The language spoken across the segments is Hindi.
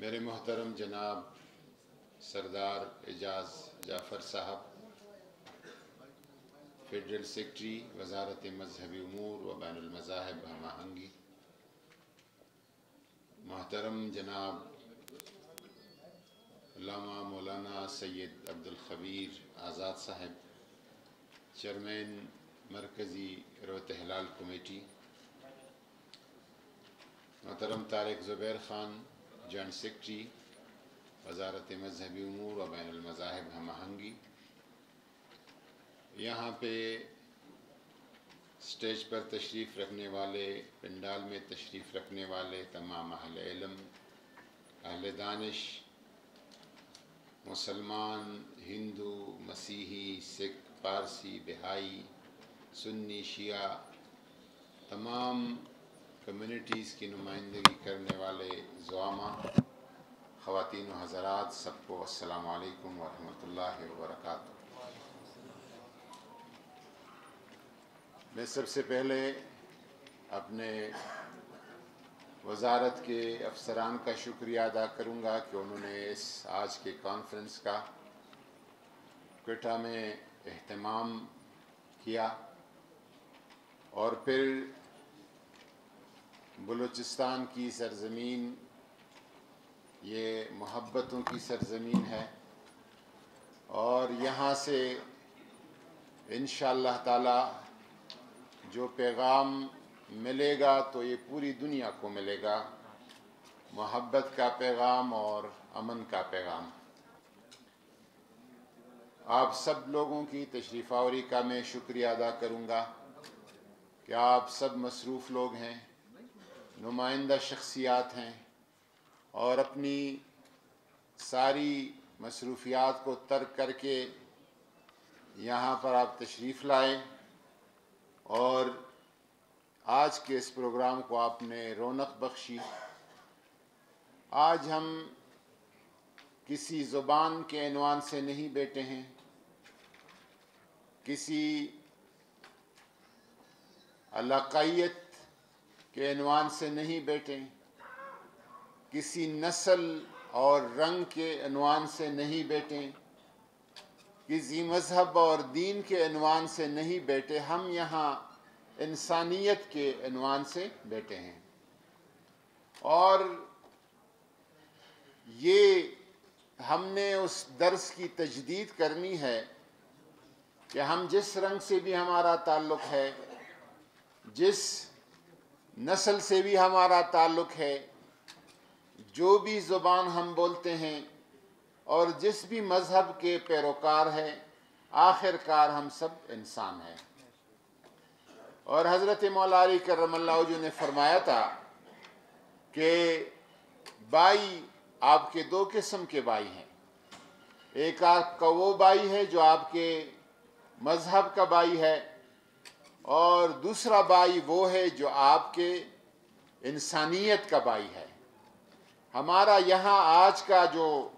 मेरे मोहतरम जनाब सरदार एजाज जाफ़र साहब फेडरल सेक्रटरी वजारत मजहबी अमूर व बैनमज़ाहब हम आहंगी मोहतरम जनाब लामा मौलाना सैयद अब्दुल खबीर आज़ाद साहब, चेयरमैन मरकज़ी रोत हलाल कमेटी, मोहतरम तारक ज़ुबैर ख़ान जॉइंट सेक्रटरी वजारत मजहबी अमूर और बैन बैनमज़ाहब हम आहंगी यहाँ पे स्टेज पर तशरीफ़ रखने वाले, पंडाल में तशरीफ़ रखने वाले तमाम अहल इलम, अहल दानिश, मुसलमान, हिंदू, मसीही, सिख, पारसी, बिहाई, सुन्नी, शिया, तमाम कम्युनिटीज़ की नुमाइंदगी करने वाले जुआमा, ख़वातीन हज़रात, सबको असलकम वरहमल वर्का मैं सबसे पहले अपने वजारत के अफसरान का शुक्रिया अदा करूँगा कि उन्होंने इस आज के कॉन्फ्रेंस का कोटा में अहतमाम किया। और फिर बलूचिस्तान की सरजमीन, ये मोहब्बतों की सरजमीन है। और यहाँ से इन ताला जो पैगाम मिलेगा तो ये पूरी दुनिया को मिलेगा। मोहब्बत का पैगाम और अमन का पैगाम। आप सब लोगों की तशरीफ़ावरी का मैं शुक्रिया अदा करूँगा कि आप सब मसरूफ़ लोग हैं। नुमाइंदा शख्सियात हैं और अपनी सारी मसरूफियात को तर्क करके यहाँ पर आप तशरीफ़ लाए और आज के इस प्रोग्राम को आपने रौनक बख्शी। आज हम किसी ज़ुबान के अनवान से नहीं बैठे हैं, किसी अलाकाइत के अनवान से नहीं बैठे। किसी नस्ल और रंग के अनवान से नहीं बैठे। किसी मज़हब और दीन के अनवान से नहीं बैठे। हम यहाँ इंसानियत के अनवान से बैठे हैं। और ये हमने उस दर्स की तजदीद करनी है कि हम जिस रंग से भी हमारा ताल्लुक़ है, जिस नस्ल से भी हमारा ताल्लुक़ है। जो भी ज़ुबान हम बोलते हैं और जिस भी मज़हब के पैरोकार हैं, आखिरकार हम सब इंसान हैं। और हज़रत मौलारी करमल्लाजू ने फरमाया था कि बाई आपके दो किस्म के बाई हैं। एक आपका वो बाई है जो आपके मज़हब का बाई है और दूसरा बाई वो है जो आपके इंसानियत का बाई है। हमारा यहाँ आज का जो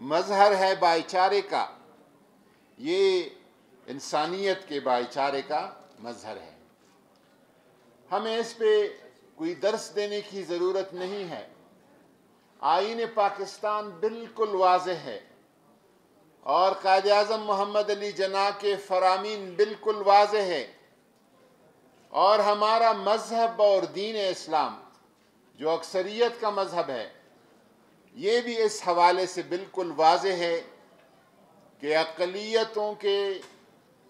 मजहर है भाईचारे का, ये इंसानियत के भाईचारे का मजहर है। हमें इस पे कोई दर्स देने की ज़रूरत नहीं है। आइन पाकिस्तान बिल्कुल वाज है। और कायद अजम मोहम्मद अली जना के फरामीन बिल्कुल वाज है। और हमारा मज़हब और दीन इस्लाम, जो अक्सरियत का मज़हब है, ये भी इस हवाले से बिल्कुल वाज है कि अकलीतों के,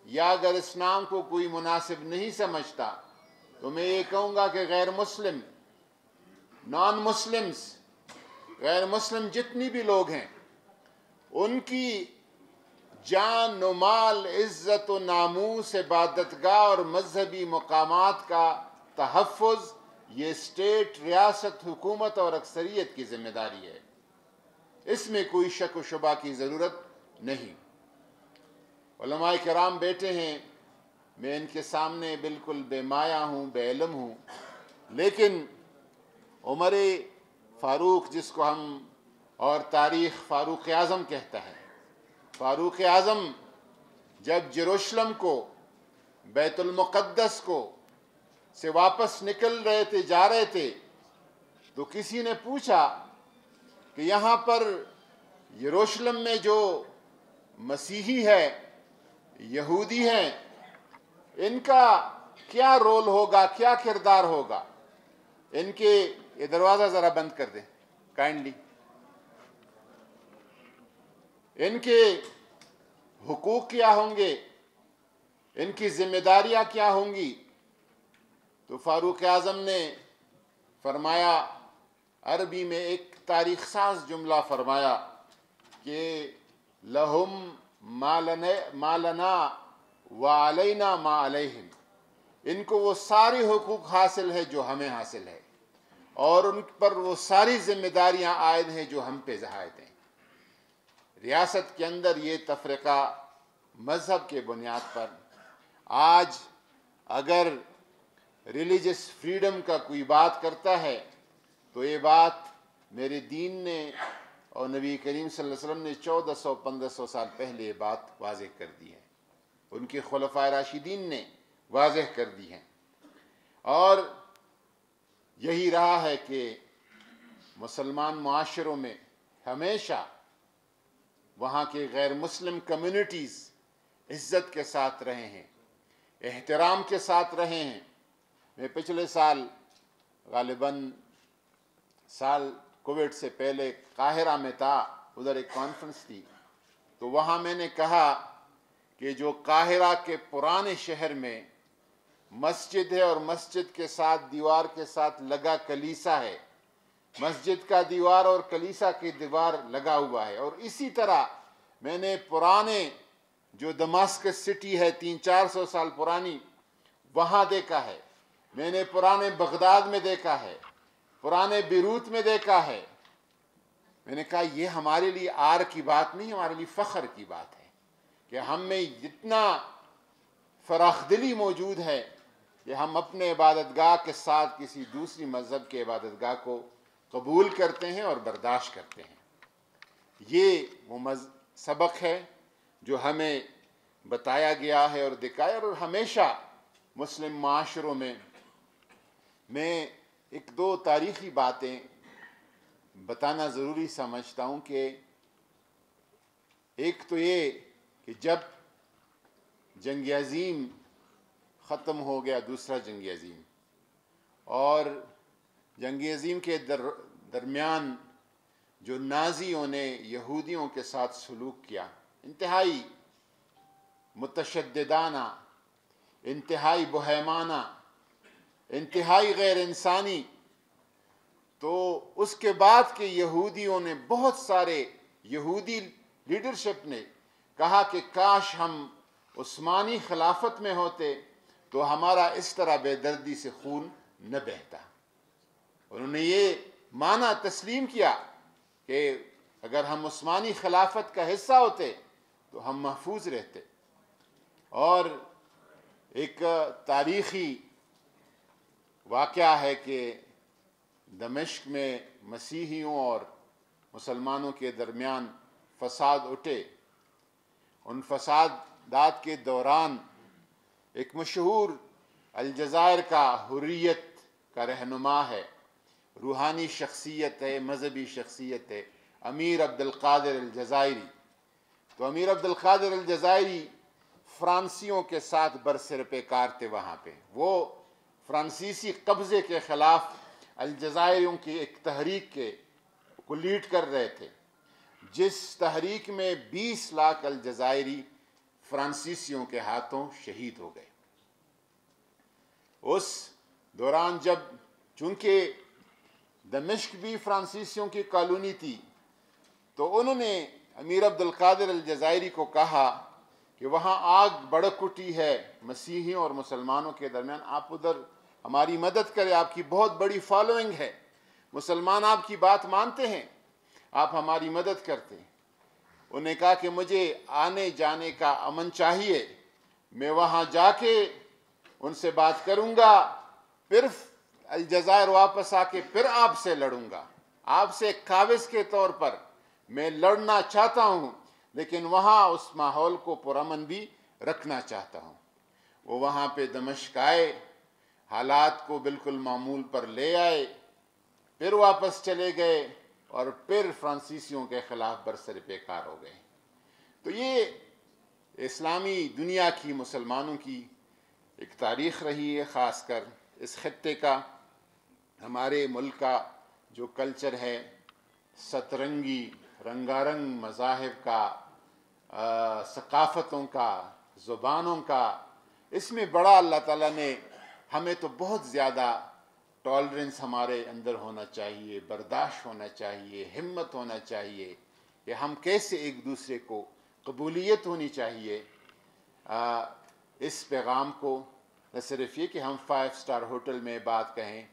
या अगर इस्लाम को कोई मुनासिब नहीं समझता तो मैं ये कहूँगा कि गैर मुस्लिम, नॉन मुस्लिम्स, गैर मुस्लिम जितनी भी लोग हैं, उनकी जान नुमाल इज़्ज़त व नामूस इबादतगाह और मजहबी मकाम का तहफ़ ये स्टेट रियासत, हुकूमत और अक्सरियत की ज़िम्मेदारी है। इसमें कोई शक व शुबा की ज़रूरत नहीं। कराम बैठे हैं, मैं इनके सामने बिल्कुल बेमाया हूँ बेलम हूँ। लेकिन उमर फ़ारूक, जिसको हम और तारीख़ फ़ारूक आज़म कहता है फ़ारूक आज़म जब जरूशलम को बैतुलमक़दस को से वापस निकल रहे थे, जा रहे थे तो किसी ने पूछा कि यहाँ पर यरूशलेम में जो मसीही है, यहूदी हैं, इनका क्या रोल होगा, क्या किरदार होगा? इनके ये दरवाज़ा ज़रा बंद कर दें, काइंडली। इनके हुकूक क्या होंगे? इनकी जिम्मेदारियाँ क्या होंगी? तो फारूक आज़म ने फरमाया, अरबी में एक तारीख साज जुमला फरमाया कि लहुम मालन, मालना वालना मा अलहिम। इनको वो सारे हकूक़ हासिल है जो हमें हासिल है और उन पर वो सारी जिम्मेदारियाँ आयद हैं जो हम पे जहायद हैं। रियासत के अंदर ये तफरक़ा मज़हब के बुनियाद पर। आज अगर रिलीजस फ्रीडम का कोई बात करता है तो ये बात मेरे दीन ने और नबी करीम वसल्लम ने चौदह सौ, पंद्रह सौ साल पहले ये बात वाज कर दी है। उनके खलफा राशिदीन ने वाज कर दी है। और यही रहा है कि मुसलमान माशरों में हमेशा वहाँ के गैर मुस्लिम कम्युनिटीज़ इज़्ज़त के साथ रहे हैं, एहतराम के साथ रहे हैं। मैं पिछले साल गालिबा साल कोविड से पहले काहिरा में था, उधर एक कॉन्फ्रेंस थी। तो वहाँ मैंने कहा कि जो काहिरा के पुराने शहर में मस्जिद है और मस्जिद के साथ, दीवार के साथ लगा कलीसा है मस्जिद का दीवार और कलीसा की दीवार लगा हुआ है। और इसी तरह मैंने पुराने जो दमास्कस सिटी है, तीन चार सौ साल पुरानी, वहाँ देखा है। मैंने पुराने बगदाद में देखा है, पुराने बिरूत में देखा है। मैंने कहा यह हमारे लिए आर की बात नहीं, हमारे लिए फ़ख्र की बात है कि हम में जितना फराखदिली मौजूद है कि हम अपने इबादतगाह के साथ किसी दूसरी मज़हब के इबादतगाह को कबूल करते हैं और बर्दाश्त करते हैं। ये वो सबक है जो हमें बताया गया है और दिखाया और हमेशा मुस्लिम माशरों में। मैं एक दो तारीखी बातें बताना ज़रूरी समझता हूँ कि एक तो ये कि जब जंग अज़ीम ख़त्म हो गया, दूसरा जंग अज़ीम और जंग अज़ीम के दर, दरमियान जो नाजियों ने यहूदियों के साथ सलूक किया इंतहाई मुतशदाना इंतहाई बहमाना इंतहाई गैर इंसानी तो उसके बाद के यहूदियों ने बहुत सारे यहूदी लीडरशिप ने कहा कि काश हम उस्मानी खिलाफत में होते तो हमारा इस तरह बेदर्दी से खून न बहता। उन्होंने ये माना, तस्लीम किया कि अगर हम उस्मानी खिलाफत का हिस्सा होते तो हम महफूज रहते। और एक तारीखी वाक़ है कि दमिश्क में मसीहियों और मुसलमानों के दरमियान फसाद उठे। उन फसादात के दौरान एक मशहूर अलजायर का हुर्रियत का रहनुमा है। रूहानी शख्सियत है, मजहबी शख्सियत है, अमीर अब्दुल्कादिर अलजायरी तो अमीर अब्दुल्कादिर अलजायरी फ्रांसियों के साथ बरसर पे कार थे वहाँ पे। वो फ्रांसीसी कब्ज़े के ख़िलाफ़ अलजायरियों की एक तहरीक के, को लीड कर रहे थे। जिस तहरीक में 20 लाख अलजायरी फ्रांसीसियों के हाथों शहीद हो गए। उस दौरान जब चूँकि दमिश्क भी फ्रांसीसियों की कॉलोनी थी। तो उन्होंने अमीर अब्दुल कादिर अलजायरी को कहा कि वहाँ आग बड़क उठी है, मसीहियों और मुसलमानों के दरमियान। आप उधर हमारी मदद करें, आपकी बहुत बड़ी फॉलोइंग है। मुसलमान आपकी बात मानते हैं, आप हमारी मदद करते हैं। उन्हें कहा कि मुझे आने जाने का अमन चाहिए, मैं वहाँ जाके उनसे बात करूँगा, फिर अलजायर वापस आके फिर आपसे लड़ूँगा। आपसे काविज के तौर पर मैं लड़ना चाहता हूँ, लेकिन वहाँ उस माहौल को पुरमन भी रखना चाहता हूँ। वो वहाँ पे दमश्क आए, हालात को बिल्कुल मामूल पर ले आए, फिर वापस चले गए और फिर फ्रांसीसियों के ख़िलाफ़ बरसर बेकार हो गए। तो ये इस्लामी दुनिया की मुसलमानों की एक तारीख़ रही है ख़ास कर इस खत्े का। हमारे मुल्क का जो कल्चर है सतरंगी रंगारंग मज़ाहब का सकाफ़तों का ज़ुबानों का इसमें बड़ा अल्लाह ताला ने हमें तो बहुत ज़्यादा टॉलरेंस हमारे अंदर होना चाहिए बर्दाश्त होना चाहिए हिम्मत होना चाहिए कि हम कैसे एक दूसरे को कबूलियत होनी चाहिए। आ, इस पैगाम को न सिर्फ़ ये कि हम फाइव स्टार होटल में बात कहें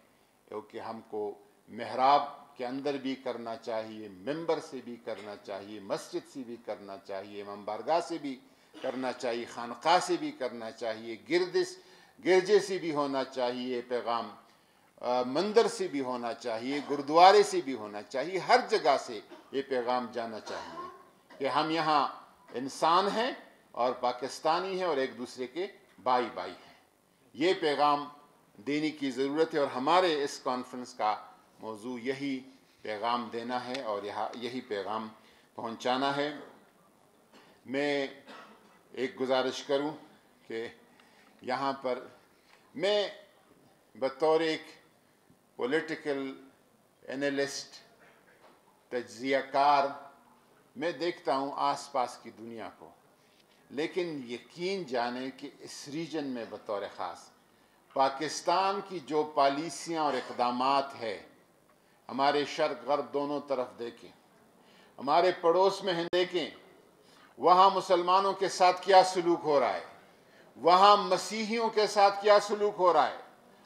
क्योंकि हमको महराब के अंदर भी करना चाहिए, मेंबर से भी करना चाहिए, मस्जिद से भी करना चाहिए मम्बारगाह से भी करना चाहिए, खानका से भी करना चाहिए, गिरदिश, गिरजे से भी होना चाहिए पैगाम मंदिर से भी होना चाहिए, गुरुद्वारे से भी होना चाहिए, हर जगह से ये पैगाम जाना चाहिए कि हम यहाँ इंसान हैं और पाकिस्तानी हैं और एक दूसरे के भाई भाई हैं। ये पैगाम देने की ज़रूरत है और हमारे इस कॉन्फ्रेंस का मौजू यही पैगाम देना है और यहाँ, यही पैगाम पहुँचाना है। मैं एक गुजारिश करूँ कि यहाँ पर मैं बतौर एक पॉलिटिकल एनालिस्ट तजियाकार, मैं देखता हूँ आसपास की दुनिया को, लेकिन यकीन जाने कि इस रीजन में बतौर ख़ास पाकिस्तान की जो पॉलिसियाँ और इकदाम है, हमारे शर्क गर्ब दोनों तरफ़ देखें, हमारे पड़ोस में हैं देखें, वहाँ मुसलमानों के साथ क्या सलूक हो रहा है? वहाँ मसीहियों के साथ क्या सलूक हो रहा है?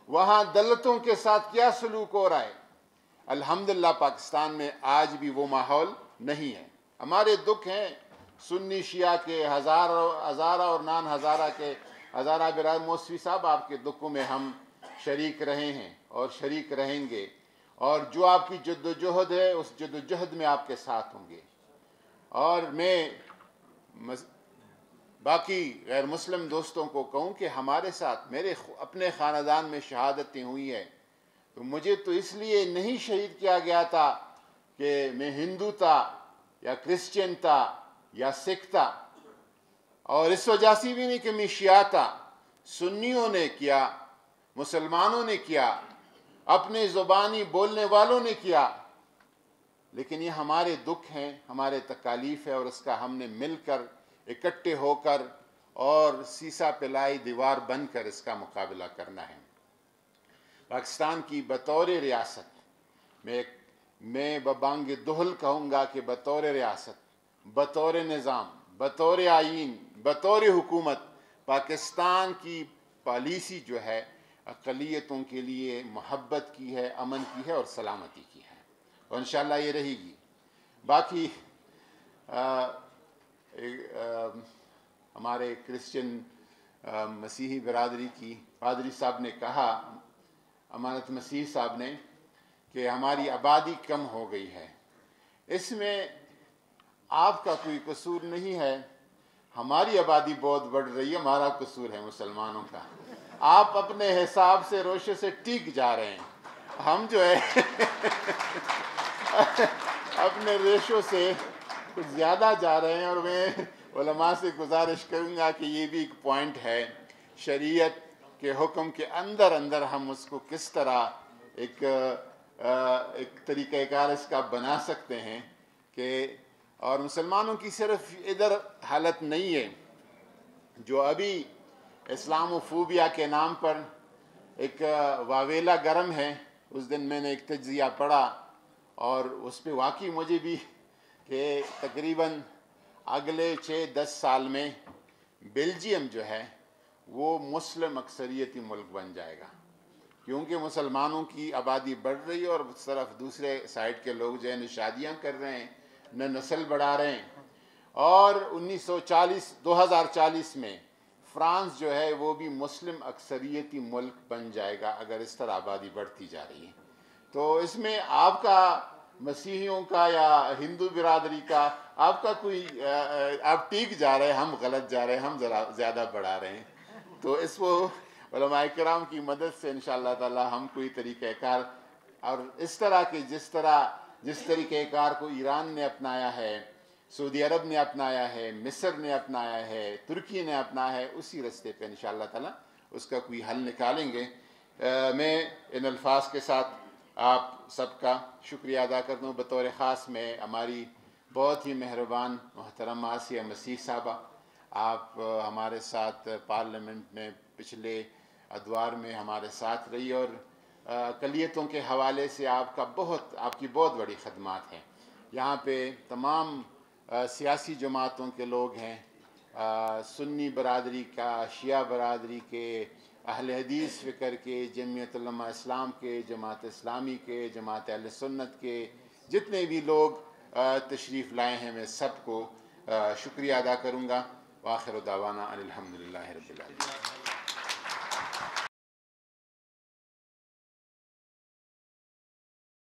वहाँ दलतों के साथ क्या सलूक हो रहा है? अल्हम्दुलिल्लाह, पाकिस्तान में आज भी वो माहौल नहीं है। हमारे दुख हैं, सुन्नी शिया के हज़ार, हज़ारा और नान हज़ारा के हज़ारा बिरार मौसवी साहब आपके दुखों में हम शरीक रहे हैं और शरीक रहेंगे। और जो आपकी जद्दोजहद है, उस जद्दोजहद में आपके साथ होंगे। और मैं बाकी गैर मुस्लिम दोस्तों को कहूँ कि हमारे साथ मेरे अपने ख़ानदान में शहादतें हुई हैं। तो मुझे तो इसलिए नहीं शहीद किया गया था कि मैं हिंदू था या क्रिश्चियन था या सिख था। और इस वजह से भी नहीं कि मैं शिया था सुन्नियों ने किया, मुसलमानों ने किया, अपने ज़ुबानी बोलने वालों ने किया। लेकिन ये हमारे दुख हैं, हमारे तकालीफ है और इसका हमने मिलकर, इकट्ठे होकर और सीसा पिलाई, दीवार बनकर इसका मुकाबला करना है। पाकिस्तान की बतौर रियासत, मैं मैं बबांग दुहल कहूँगा कि बतौर रियासत, बतौर निज़ाम, बतौर आइन बतौर हुकूमत पाकिस्तान की पॉलिसी जो है अकलीतों के लिए मोहब्बत की है, अमन की है और सलामती की है। और इन ये रहेगी। बाकी हमारे क्रिश्चियन मसीही बरदरी की पादरी साहब ने कहा, अमानत मसीह साहब ने, कि हमारी आबादी कम हो गई है। इसमें आपका कोई कसूर नहीं है। हमारी आबादी बहुत बढ़ रही है, हमारा कसूर है मुसलमानों का। आप अपने हिसाब से रोशे से टीक जा रहे हैं। हम जो है, अपने रेशो से कुछ ज़्यादा जा रहे हैं और मैं उलमा से गुजारिश करूँगा कि ये भी एक पॉइंट है। शरीयत के हुक्म के अंदर अंदर हम उसको किस तरह एक एक तरीक़ाकार इसका बना सकते हैं कि और मुसलमानों की सिर्फ़ इधर हालत नहीं है, जो अभी इस्लामोफोबिया के नाम पर एक वावेला गर्म है, उस दिन मैंने एक तजिया पढ़ा और उस पर वाकई मुझे भी कि तकरीबन अगले छः दस साल में बेल्जियम जो है, वो मुस्लिम अक्सरियती मुल्क बन जाएगा। क्योंकि मुसलमानों की आबादी बढ़ रही है और उस तरफ़ दूसरे साइड के लोग जो है, शादियाँ कर रहे हैं। न नस्ल बढ़ा रहे हैं। और 1940 2040 में फ्रांस जो है, वो भी मुस्लिम अक्सरियती मुल्क बन जाएगा अगर इस तरह आबादी बढ़ती जा रही है। तो इसमें आपका मसीहियों का या हिंदू बिरादरी का आपका कोई आप ठीक जा रहे हैं, हम गलत जा रहे हैं, हम ज़्यादा बढ़ा रहे हैं। तो इसको कराम की मदद से इन ताला हम कोई तरीक़ाकार और इस तरह के जिस तरह जिस तरीक़ेकार को ईरान ने अपनाया है सऊदी अरब ने अपनाया है मिस्र ने अपनाया है तुर्की ने अपनाया है उसी रस्ते पे इन ताला उसका कोई हल निकालेंगे। आ, मैं इन अल्फाज के साथ आप सबका शुक्रिया अदा करता हूँ। बतौर ख़ास में हमारी बहुत ही मेहरबान मोहतरम आसिया मसीह साहबा आप हमारे साथ पार्लियामेंट में पिछले अदवार में हमारे साथ रही और कलियतों के हवाले से आपका बहुत, आपकी बहुत बड़ी खदमात हैं। यहाँ पे तमाम सियासी जमातों के लोग हैं। सुन्नी बरदरी का, शिया बरदरी के, अहल हदीस फ़िक्र के जमीतलमा इस्लाम के, जमात इस्लामी के, जमात सुन्नत के, जितने भी लोग तशरीफ़ लाए हैं, मैं सबको शुक्रिया अदा करूँगा। वाखिर दावाना अलहमदिल्ला रबीआलमी